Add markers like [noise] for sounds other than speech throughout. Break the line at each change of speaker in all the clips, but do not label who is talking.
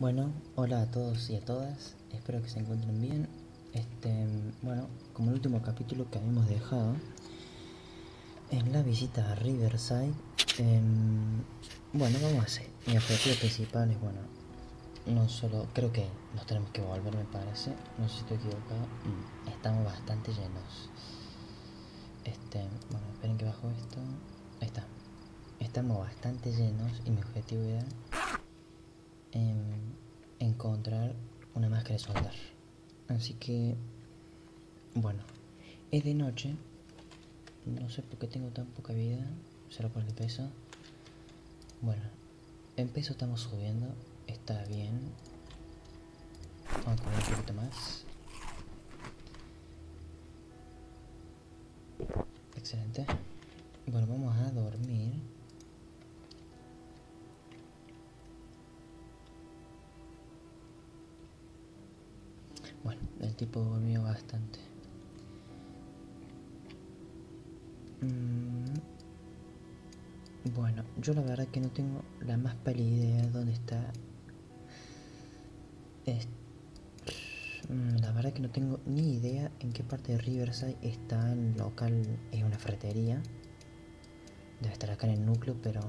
Bueno, hola a todos y a todas, espero que se encuentren bien. Este, bueno, como el último capítulo que habíamos dejado, en la visita a Riverside, em, bueno, vamos a hacer. Mi objetivo principal es, bueno, no solo, creo que nos tenemos que volver, me parece, no sé si estoy equivocado, mm, estamos bastante llenos. Este, bueno, esperen que bajo esto, ahí está. Estamos bastante llenos y mi objetivo era encontrar una máscara de soldar. Así que, bueno, es de noche. No sé por qué tengo tan poca vida. Será por el peso. Bueno, en peso estamos subiendo. Está bien. Vamos a comer un poquito más. Excelente. Bueno, vamos a dormir. Tipo durmió bastante. Mm, bueno, yo la verdad que no tengo la más pálida idea de dónde está. Mm, la verdad que no tengo ni idea en qué parte de Riverside está el local, es una ferretería. Debe estar acá en el núcleo, pero...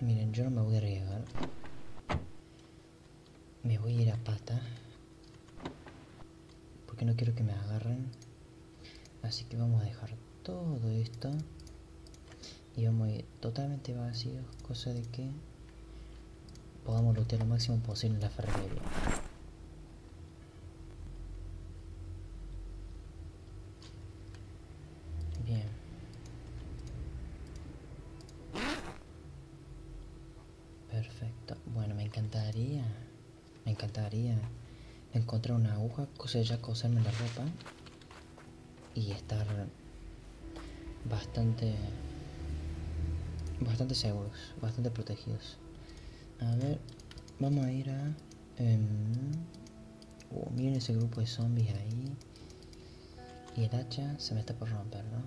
Miren, yo no me voy a arriesgar. Me voy a ir a pata porque no quiero que me agarren. Así que vamos a dejar todo esto. Y vamos a ir totalmente vacíos cosa de que podamos lootear lo máximo posible en la ferretería bien perfecto bueno me encantaría me encantaría encontrar una ya coserme la ropa y estar bastante bastante seguros, bastante protegidos. A ver, vamos a ir a... oh, miren ese grupo de zombies ahí. Y el hacha se me está por romper, ¿no?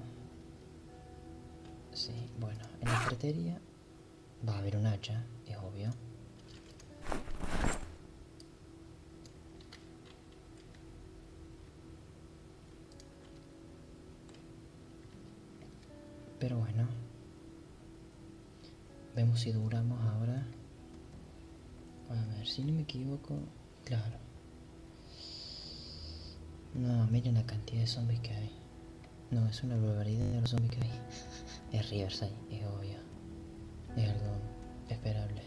Sí, bueno, en la ferretería va a haber un hacha, es obvio. Pero bueno. Vemos si duramos ahora. A ver, si no me equivoco. Claro. No, miren la cantidad de zombies que hay. No, es una barbaridad de los zombies que hay. Es Riverside, es obvio. Es algo esperable.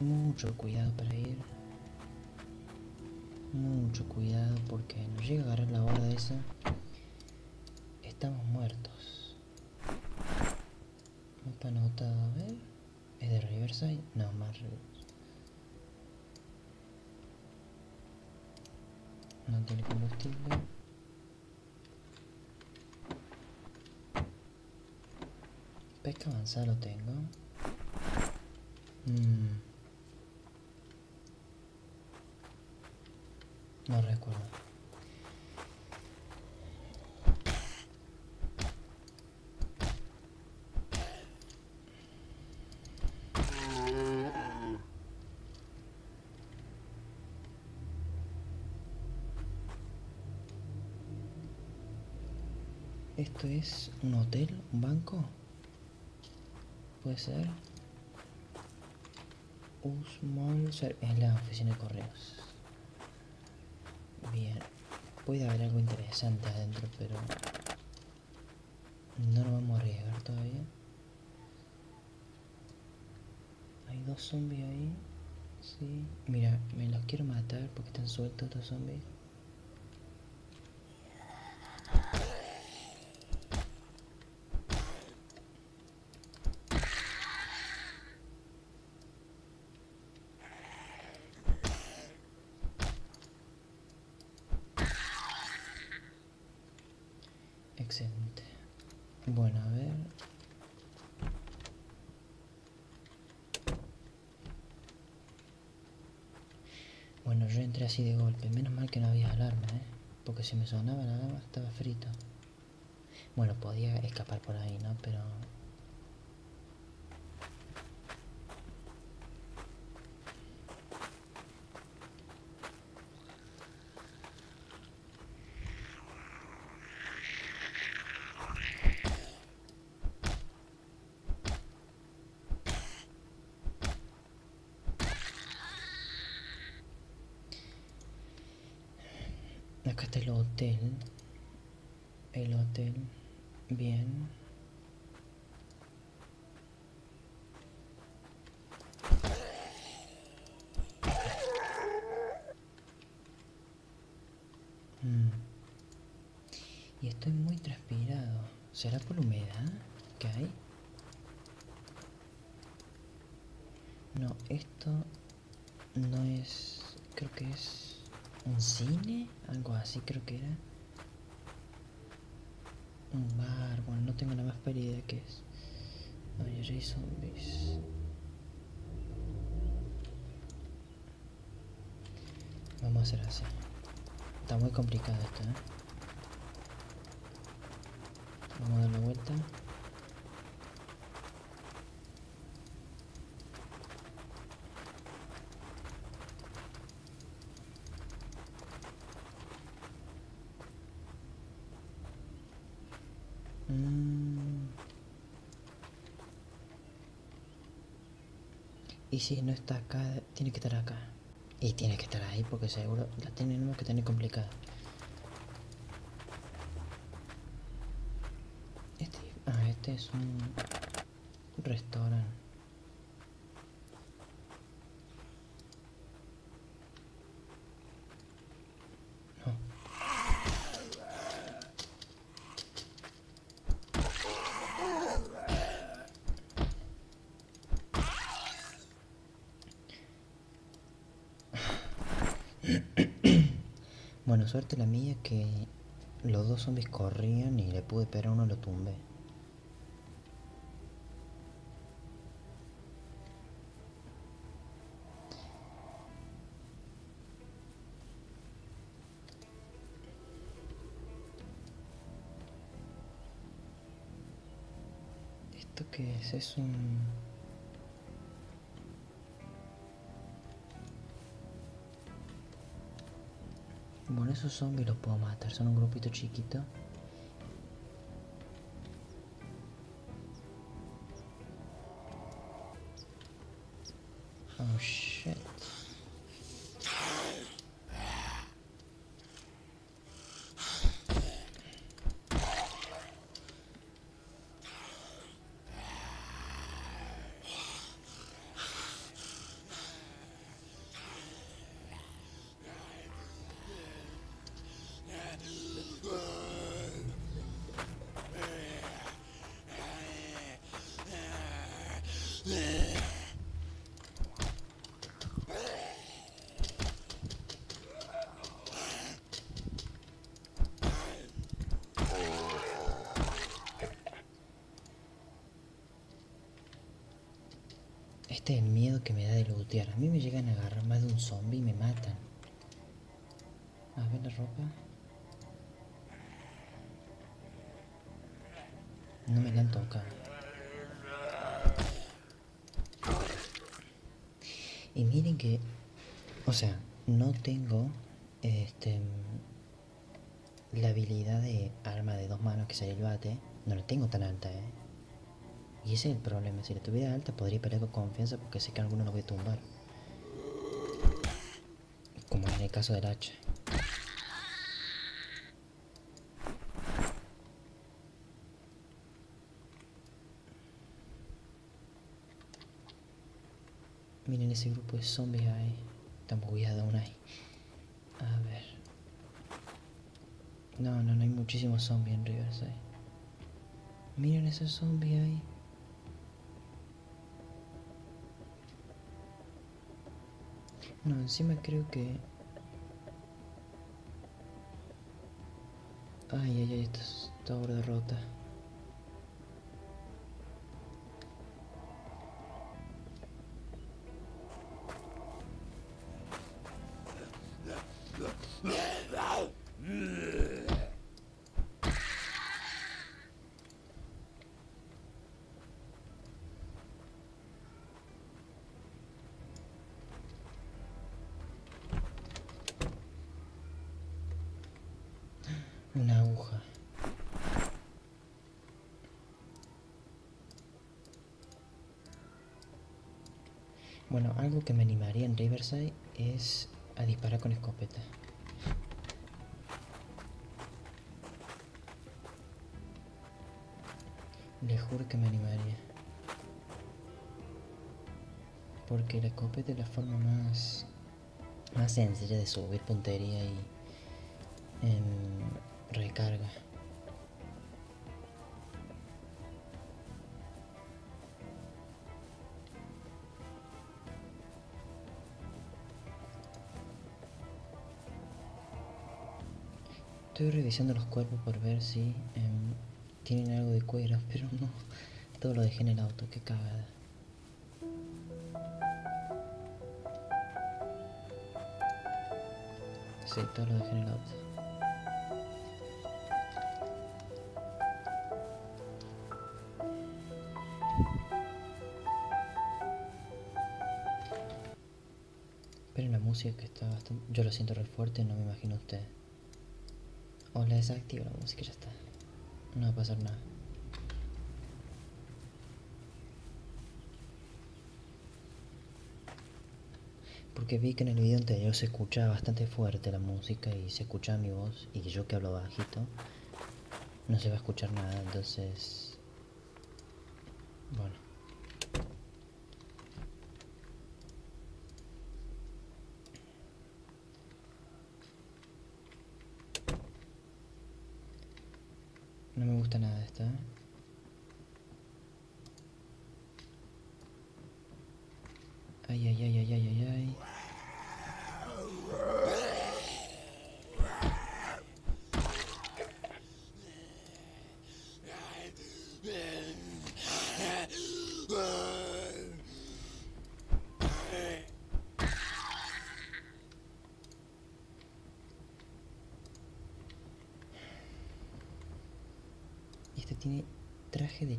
Mucho cuidado para ir. Mucho cuidado porque nos llega a agarrar la horda esa. Estamos muertos. Mapa anotado, a ver. ¿Es de Riverside? No, más No tiene combustible. Pesca avanzada lo tengo. Mmm. No recuerdo. ¿Esto es un hotel? ¿Un banco? ¿Puede ser? Usmol es la oficina de correos. Bien, puede haber algo interesante adentro, pero no lo vamos a arriesgar todavía. Hay dos zombies ahí. Sí. Mira, me los quiero matar porque están sueltos estos zombies. Excelente. Bueno, a ver. Bueno, yo entré así de golpe. Menos mal que no había alarma, ¿eh? Porque si me sonaba la estaba frito. Bueno, podía escapar por ahí, ¿no? Pero Acá está el hotel. El hotel. Bien. Mm. Y estoy muy transpirado. ¿Será por humedad que hay? No, esto no es... Creo que es un cine, algo así creo que era. Un bar, bueno, no tengo la más pálida idea qué es. Ay, hay zombies. Vamos a hacer así. Está muy complicado esto, ¿eh? Vamos a dar la vuelta. Y si no está acá, tiene que estar acá. Y tiene que estar ahí porque seguro la tenemos que tener complicada. Este, ah, este es un restaurante. No. Bueno, suerte la mía que los dos zombies corrían y le pude pegar a uno lo tumbé. ¿Esto qué es? Es un... Bueno, esos zombies los puedo matar, son un grupito chiquito. Oh shit. Este es el miedo que me da de lootear. A mí me llegan a agarrar más de un zombie y me matan. A ver la ropa. No me la han tocado. Y miren que, o sea, no tengo este la habilidad de arma de dos manos que sería el bate. No la tengo tan alta, eh. Y ese es el problema. Si la tuviera alta podría pelear con confianza porque sé que alguno lo voy a tumbar. Como en el caso del hacha. Miren ese grupo de zombies ahí. Están bugueados aún ahí. A ver. No, no, no hay muchísimos zombies en Riverside. Miren esos zombies ahí. No, encima creo que... Ay, ay, ay, esta está ahora rota. Es a disparar con escopeta. Le juro que me animaría. Porque la escopeta es la forma más, más sencilla de subir puntería y em, recarga. Estoy revisando los cuerpos por ver si em, tienen algo de cuero, [laughs] pero no. Todo lo dejé en el auto, qué cagada. Sí, todo lo dejé en el auto. Pero la música que está bastante... Yo lo siento re fuerte, no me imagino usted. O desactivo la música y ya está. No va a pasar nada. Porque vi que en el video anterior se escuchaba bastante fuerte la música y se escuchaba mi voz y yo que hablo bajito no se va a escuchar nada, entonces... Bueno. No me gusta nada esta. ¿eh? Ay, ay, ay, ay, ay, ay, ay.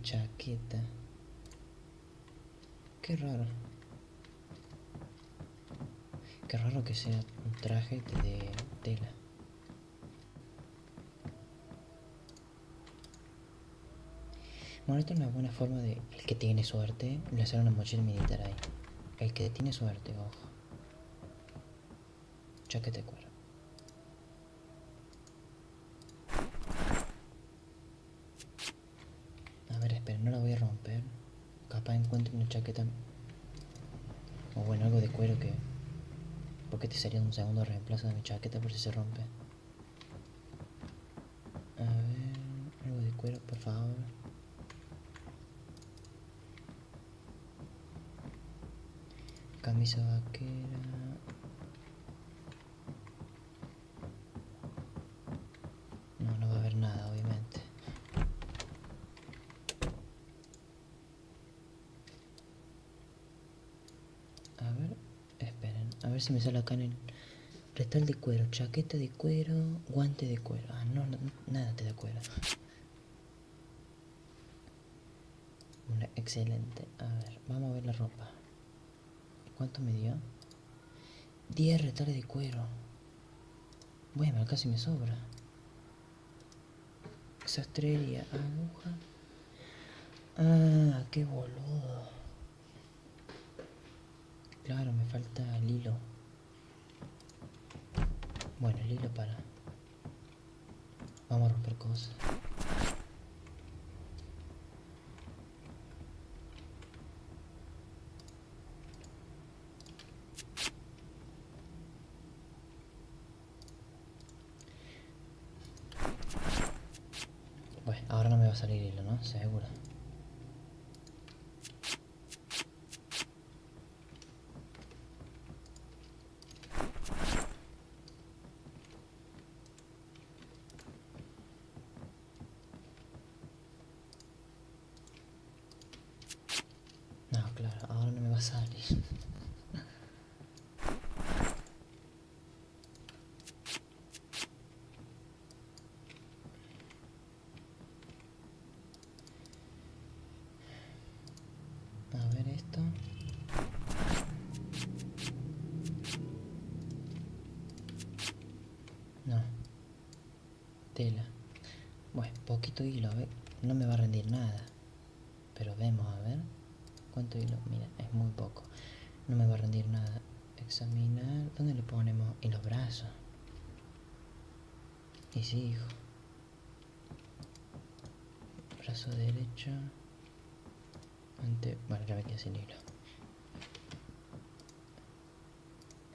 Chaqueta. Qué raro. Qué raro que sea un traje de tela. Bueno, esta es una buena forma de... El que tiene suerte, le hacer una mochila militar ahí. El que tiene suerte, ojo. Chaqueta de cuero. No la voy a romper. Capaz encuentro una chaqueta... O bueno, algo de cuero que... Porque te sería un segundo reemplazo de mi chaqueta por si se rompe. A ver, algo de cuero, por favor. Camisa vaquera. No, no va a haber nada, obviamente. A ver, me sale acá en el retal de cuero, chaqueta de cuero, guante de cuero. Ah, no, nada te da cuero. Excelente. A ver, vamos a ver la ropa. ¿Cuánto me dio? 10 retales de cuero. Bueno, casi me sobra. Sastrería, aguja. Ah, qué boludo. Claro, me falta el hilo. Bueno, el hilo para... Vamos a romper cosas. Bueno, ahora no me va a salir hilo, ¿no? Seguro. No, claro, ahora no me va a salir. A ver esto. No. Bueno, poquito hilo, a ver. No me va a rendir nada. Pero vemos, a ver. ¿Cuánto hilo? Mira, es muy poco. No me va a rendir nada. Examinar. ¿Dónde le ponemos? En los brazos. Y sí, hijo. brazo derecho. Ante... Bueno, ya me quedé sin hilo.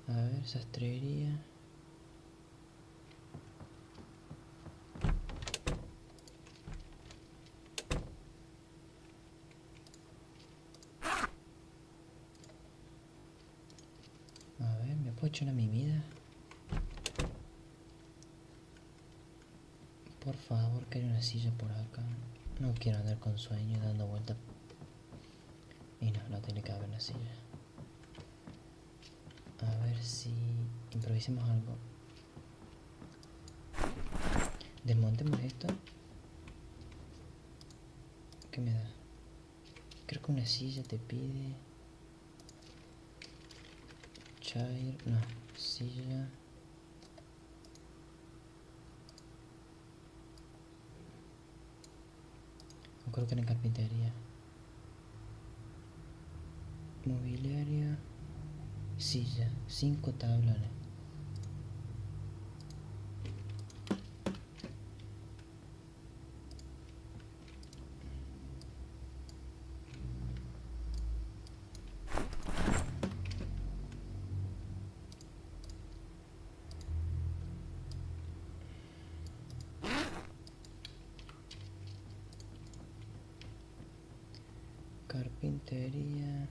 A ver, sastrería. A ver, ¿me puedo echar una mimida? Por favor, hay una silla por acá. No quiero andar con sueño dando vueltas. Y no, no tiene que haber una silla. A ver si improvisemos algo. Desmontemos esto. ¿Qué me da? Creo que una silla te pide... Chair... No, silla... No creo que en carpintería. Mobiliaria. Silla. Cinco tablones. Carpintería.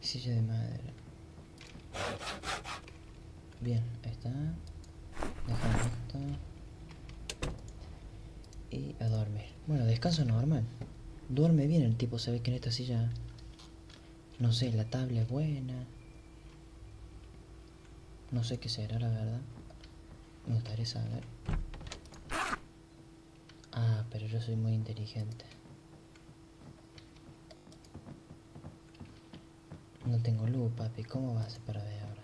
Silla de madera. Bien, ahí está. Dejamos esto. Y a dormir. Bueno, descanso normal. Duerme bien el tipo, se que en esta silla... No sé, la tabla es buena. No sé qué será, la verdad. Me gustaría saber. Ah, pero yo soy muy inteligente. No tengo luz, papi. ¿Cómo vas a hacer para ver ahora?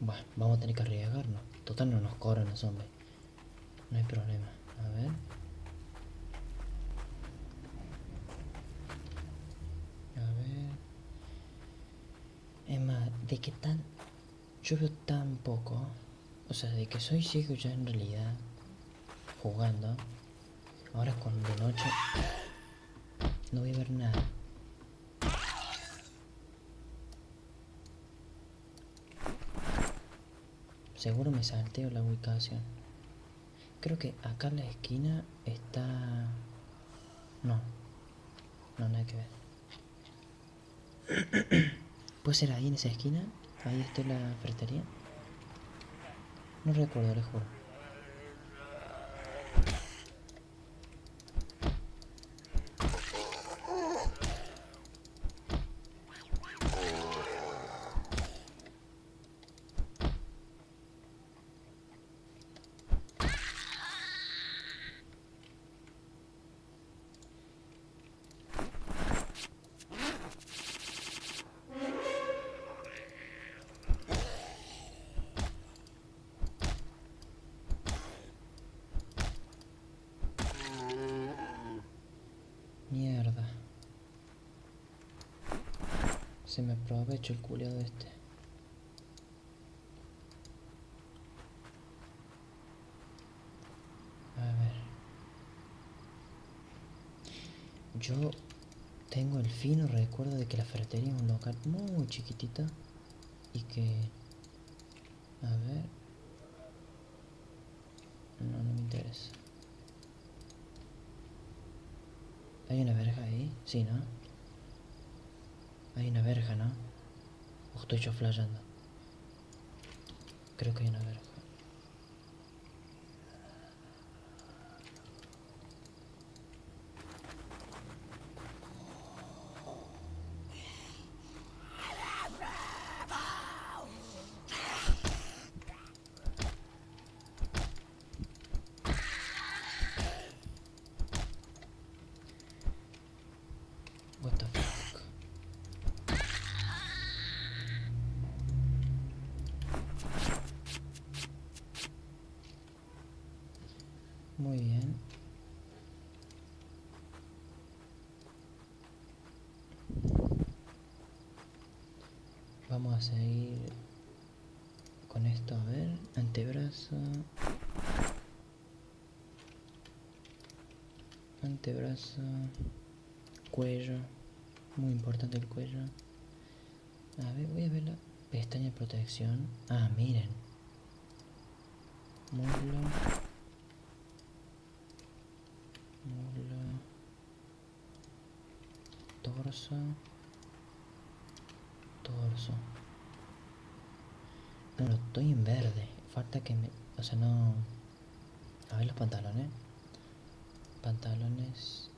Bueno, vamos a tener que arriesgarnos. Total no nos cobran los hombres. No hay problema. A ver. A ver. Es más, de qué tan... Yo veo tan poco. O sea, de que soy ciego ya en realidad. Jugando. Ahora con de noche... No voy a ver nada. Seguro me salteo la ubicación. Creo que acá en la esquina está... No. No, nada que ver. [clears throat] ¿Puede ser ahí en esa esquina? Ahí está la ferretería. No recuerdo, le juro. Se me aprovecha el culiado este. A ver. Yo tengo el fino recuerdo de que la ferretería es un local muy chiquitito y que... A ver... No, no me interesa. ¿Hay una verja ahí? Sí, ¿no? Hay una verja, ¿no? O estoy yo flayando. Creo que hay una verja. What the fuck? Muy bien. Vamos a seguir con esto, a ver. Antebrazo. Cuello. Muy importante el cuello. A ver, voy a ver la pestaña de protección. Ah, miren. Muslo. Muslo. Torso. Torso. No, estoy en verde. Falta que me... O sea, no... A ver los pantalones. Pantalones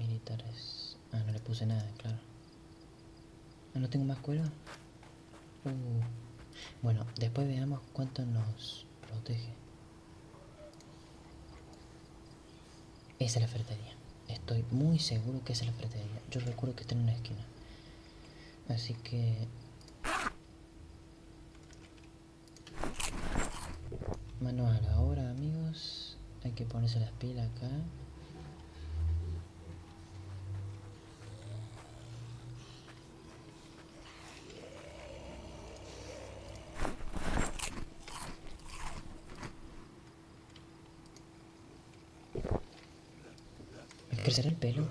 militares. Ah, no le puse nada, claro. Ah, ¿No tengo más cuero? Uh. Bueno, después veamos cuánto nos protege. Esa es la ferretería. Estoy muy seguro que esa es la ferretería. Yo recuerdo que está en una esquina. Así que... Manual ahora, amigos. Hay que ponerse las pilas acá. Crecerá el pelo?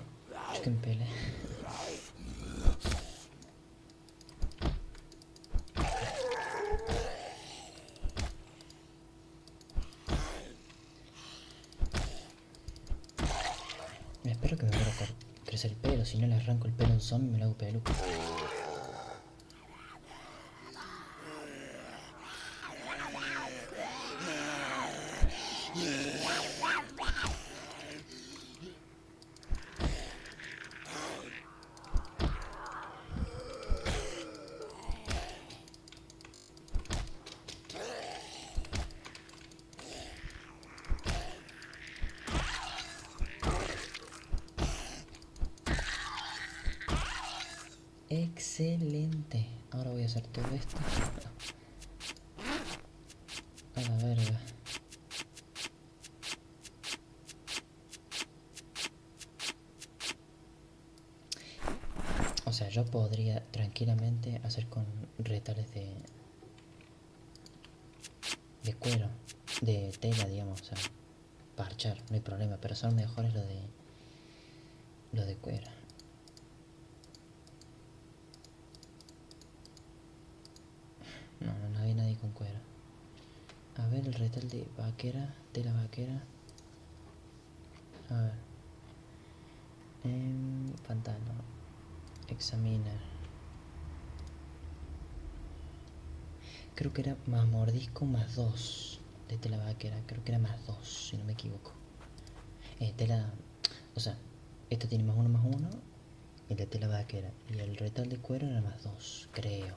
Yo que me pele. Espero que me vaya a crecer el pelo, si no le arranco el pelo a un zombie me lo hago peluca. Excelente. Ahora voy a hacer todo esto. A la verga. O sea, yo podría tranquilamente hacer con retales de de cuero, de tela, digamos, parchar, no hay problema, pero son mejores lo de lo de cuero. No, no había nadie con cuero. A ver el retal de vaquera, de la vaquera. A ver. Em, pantalón. Examina. Creo que era más mordisco más dos de tela vaquera. Creo que era más dos, si no me equivoco. Eh, tela. O sea, esta tiene más uno más uno. Y la tela vaquera. Y el retal de cuero era más dos, creo.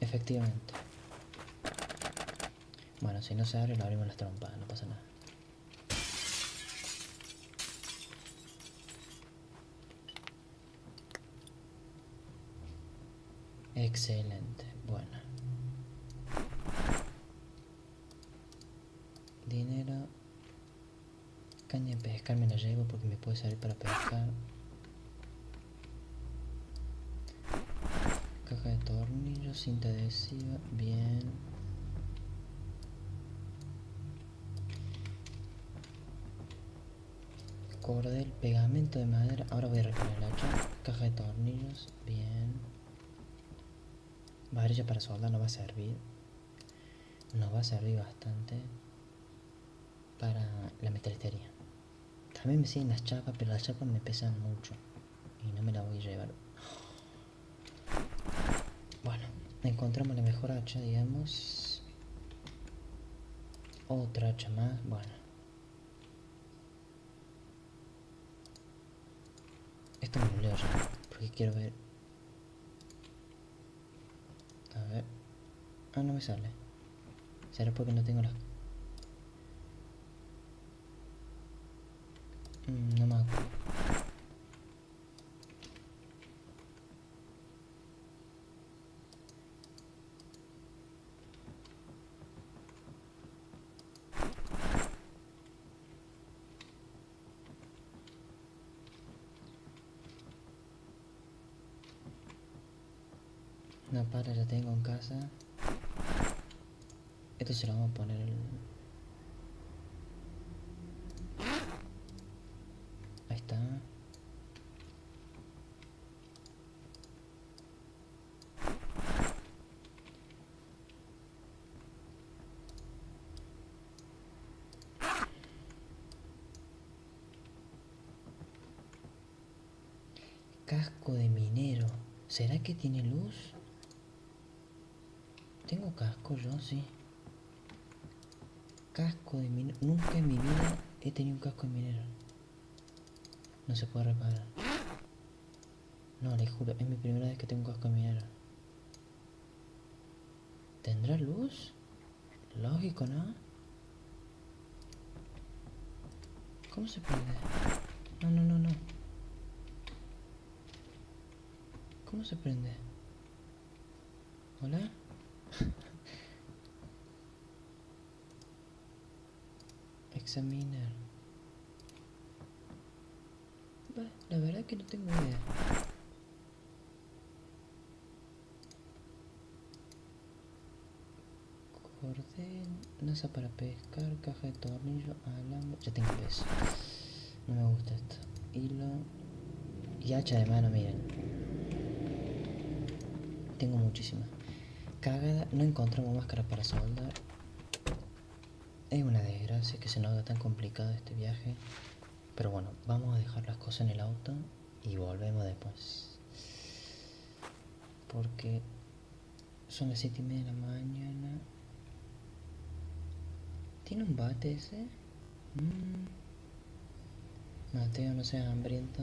Efectivamente. Bueno, si no se abre, lo abrimos las trompadas, no pasa nada. Excelente, bueno. Dinero. Caña de pescar me la llevo porque me puede salir para pescar. Caja de tornillos, cinta adhesiva, bien. Cordel, pegamento de madera. Ahora voy a el hacha. Caja de tornillos, bien. Varilla para soldar no va a servir. No va a servir bastante para la metalistería. También me siguen las chapas, pero las chapas me pesan mucho. Y no me la voy a llevar. Bueno, encontramos la mejor hacha, digamos. Otra hacha más, bueno. Esto me lo leo ya, porque quiero ver. Ah, no me sale. Será porque no tengo las... Mm, no me acuerdo. Una pala ya tengo en casa. Esto se lo vamos a poner el... Ahí está. Casco de minero. ¿Será que tiene luz? ¿Tengo casco yo? Sí. Casco de minero. Nunca en mi vida he tenido un casco de minero. No se puede reparar. No, le juro, es mi primera vez que tengo un casco de minero. ¿Tendrá luz? Lógico, ¿no? ¿Cómo se prende? No, no, no, no. ¿Cómo se prende? ¿Hola? [laughs] Examiner. Bah, la verdad que no tengo idea. Cordel, NASA para pescar, caja de tornillo, alambre. Ya tengo peso. No me gusta esto. Hilo. Y hacha de mano, miren. Tengo muchísimas. Cagada, no encontramos máscara para soldar. Es una desgracia que se nos haga tan complicado este viaje. Pero bueno, vamos a dejar las cosas en el auto y volvemos después. Porque son las 7 y media de la mañana. ¿Tiene un bate ese? Mm. Mateo, no seas hambriento.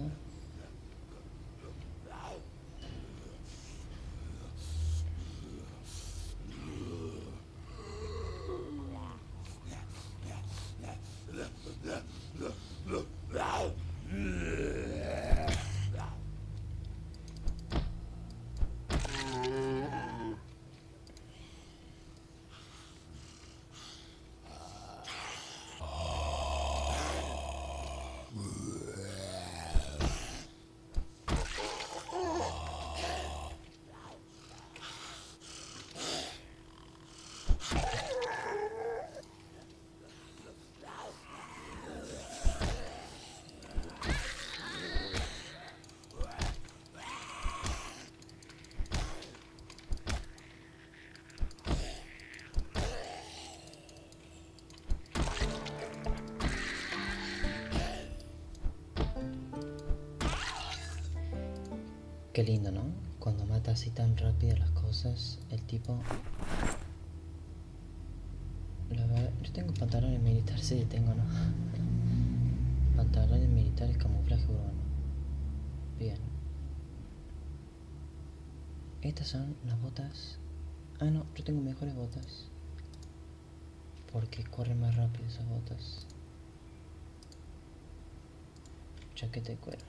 Qué lindo, ¿no? Cuando mata así tan rápido las cosas, el tipo... La verdad, yo tengo pantalones militares, sí, tengo, ¿no? [laughs] Pantalones militares, camuflaje urbano. Bien. Estas son las botas... Ah, no, yo tengo mejores botas. Porque corren más rápido esas botas. Chaqueta de cuero.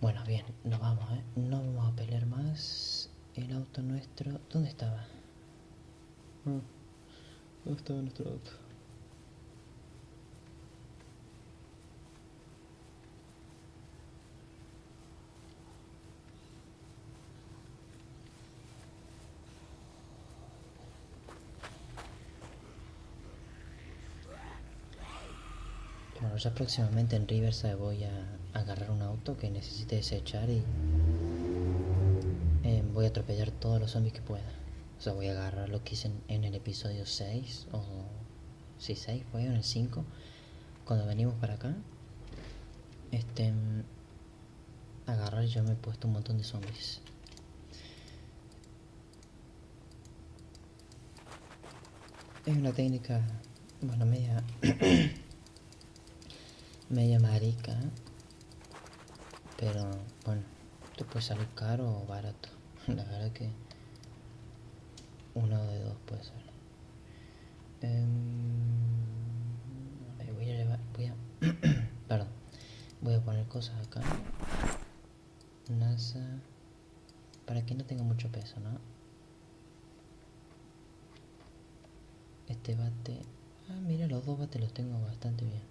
Bueno, bien, nos vamos, ¿eh? No vamos a pelear más. El auto nuestro... ¿Dónde estaba? Ah, ¿Dónde estaba nuestro auto? Ya próximamente en Riverside voy a agarrar un auto que necesite desechar y eh, voy a atropellar todos los zombies que pueda. O sea, voy a agarrar lo que hice en, el episodio 6 o... Sí, 6 fue, en el 5, cuando venimos para acá. Este... Agarrar yo me he puesto un montón de zombies. Es una técnica, bueno, media... media marica pero bueno te puede salir caro o barato. [laughs] La verdad que uno de dos puede ser. Em, voy a llevar voy a [clears throat] perdón voy a poner cosas acá. NASA para que no tenga mucho peso no este bate ah mira los dos bates los tengo bastante bien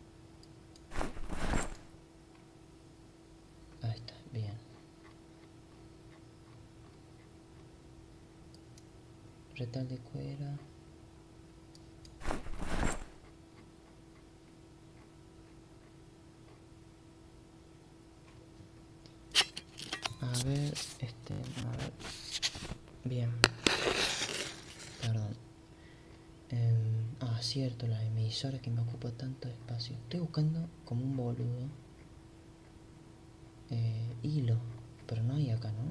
Ahí está, bien. Retal de cuero. A ver, este, a ver. Bien. Perdón. Em, ah, cierto, la emisora que me ocupa tanto espacio. Estoy buscando como un boludo. Eh, hilo. Pero no hay acá, ¿no?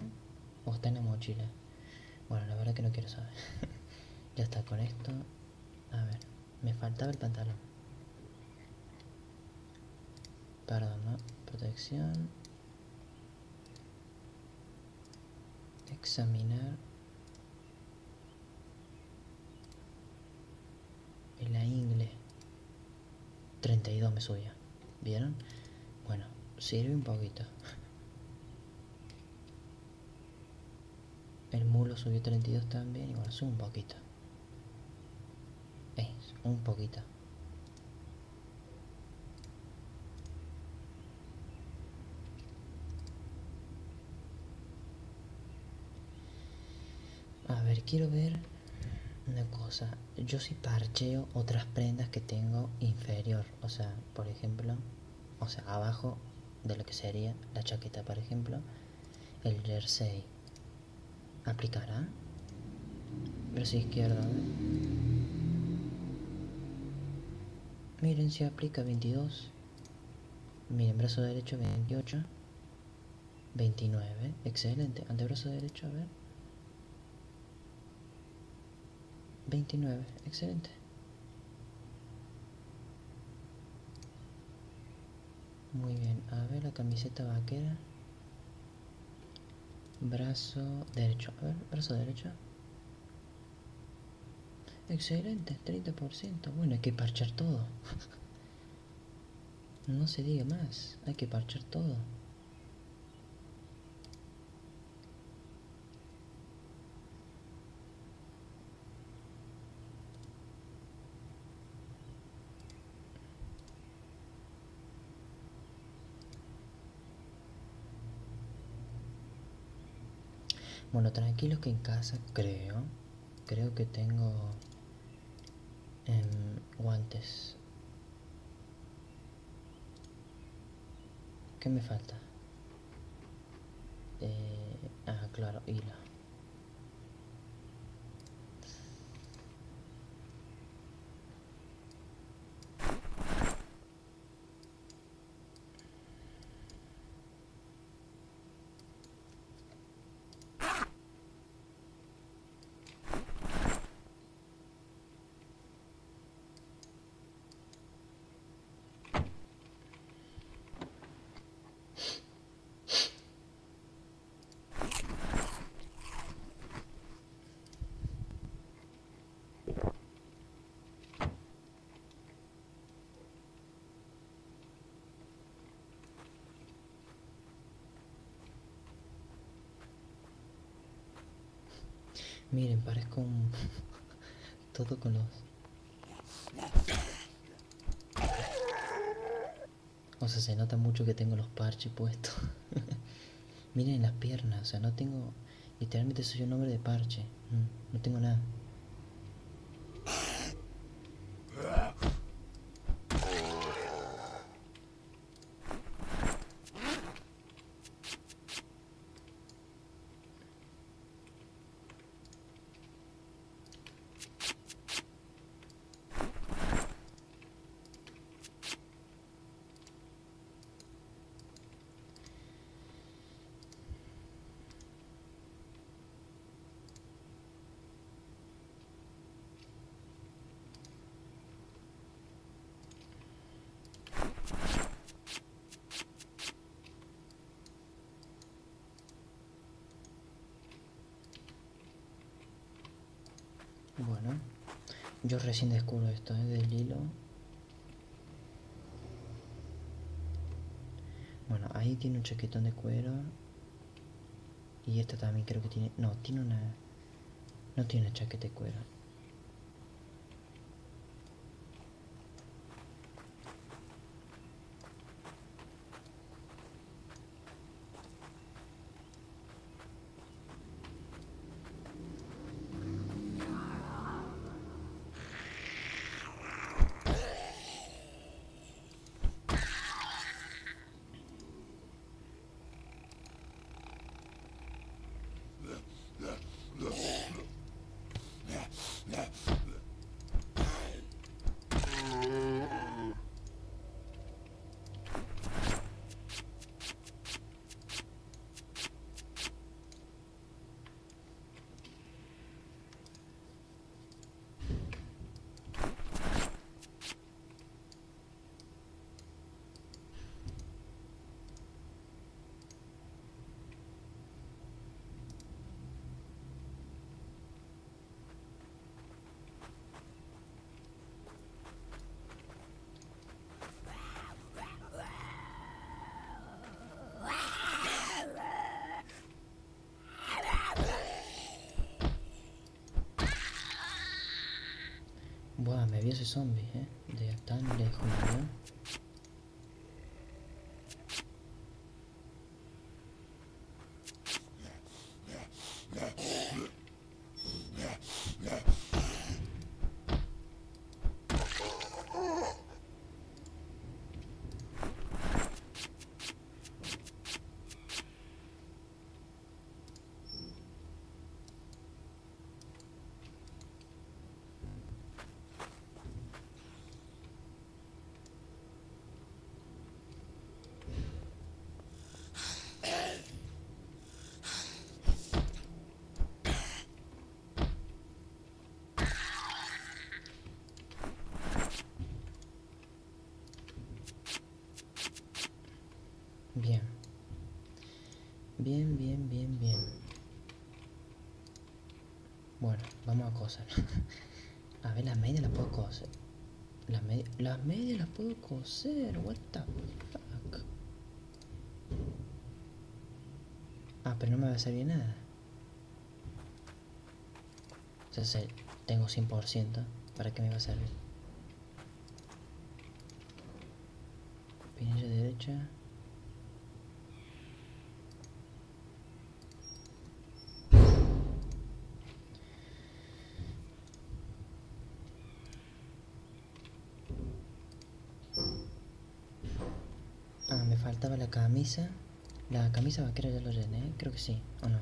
O está en la mochila. Bueno, la verdad que no quiero saber. [laughs] ya está con esto. A ver, me faltaba el pantalón. Perdón, ¿no? Protección. Examinar. En la ingle. 32 me subía. ¿Vieron? Bueno, sirve un poquito. [laughs] El mulo subió 32 también bueno, sube un poquito. Es, un poquito. A ver, quiero ver una cosa. Yo sí parcheo otras prendas que tengo inferior. O sea, por ejemplo, o sea, abajo de lo que sería la chaqueta, por ejemplo, el jersey. ¿Aplicará? Brazo izquierdo. Miren si aplica 22. Miren, brazo derecho 28. 29. Excelente. Antebrazo derecho, a ver. 29. Excelente. Muy bien. A ver la camiseta vaquera. Brazo derecho. A ver, brazo derecho. Excelente, 30%. Bueno, hay que parchar todo. [laughs] no se diga más. Hay que parchar todo. Bueno, tranquilos que en casa creo, creo que tengo em, guantes. ¿Qué me falta? Eh, ah, claro, hilo. Miren, parezco un... [laughs] Todo con los... O sea, se nota mucho que tengo los parches puestos. [laughs] Miren las piernas, o sea, no tengo... Literalmente soy un hombre de parche. Mm, no tengo nada. Bueno, yo recién descubro esto ¿eh? del hilo. Bueno, ahí tiene un chaquetón de cuero. Y esta también creo que tiene... No, tiene una... No tiene chaqueta de cuero. Me vi ese zombie, ¿eh? De tan lejos, ¿no? Bien. Bien, bien, bien, bien. Bueno, vamos a coser. [laughs] a ver, las medias las puedo coser. Las, medias, las medias las puedo coser. What the fuck. Ah, pero no me va a servir nada. O sea, tengo 100%. ¿Para qué me va a servir? Pinilla derecha. faltaba la camisa. La camisa vaquera ya lo llené, creo que sí, ¿o no?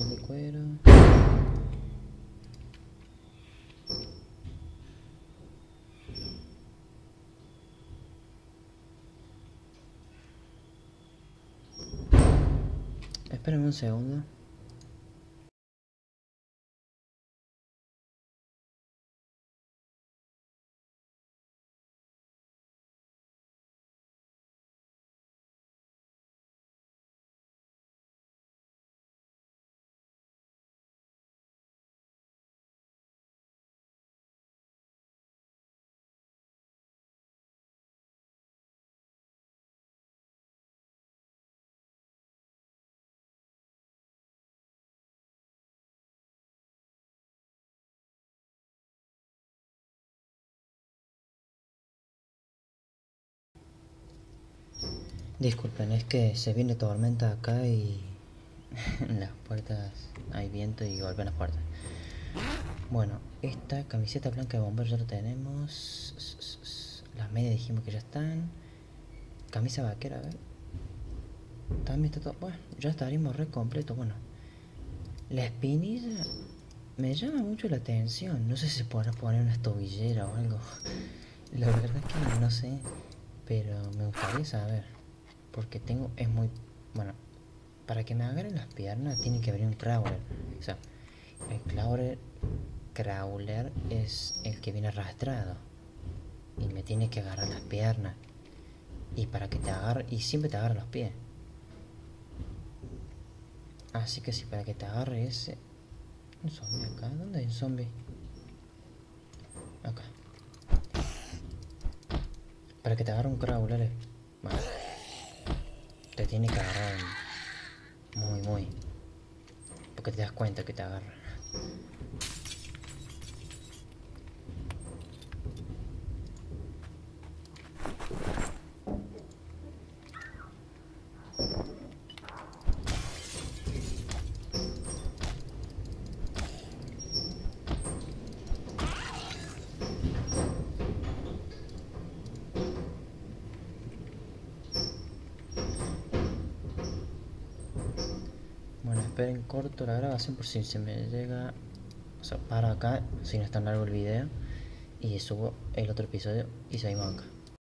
de cuero. Esperen un Disculpen, es que se viene tormenta acá y [laughs] las puertas hay viento y golpean las puertas. Bueno, esta camiseta blanca de bombero ya la tenemos. Las medias dijimos que ya están. Camisa vaquera, a ver. También está todo. Bueno, ya estaríamos re completo. Bueno, la espinilla me llama mucho la atención. No sé si podrá poner una estobillera o algo. [laughs] La verdad es que no sé. Pero me gustaría saber. Porque tengo, es muy, bueno, para que me agarren las piernas tiene que haber un crawler. O sea, el crawler, crawler es el que viene arrastrado. Y me tiene que agarrar las piernas. Y para que te agarre, y siempre te agarra los pies. Así que si para que te agarre ese... Un zombie acá, ¿dónde hay un zombie? Acá. Para que te agarre un crawler. Vale te tiene que agarrar muy, muy. Porque te das cuenta que te agarra. en corto la grabación por si se me llega, o sea, para acá, si no es tan largo el video, y subo el otro episodio y seguimos acá.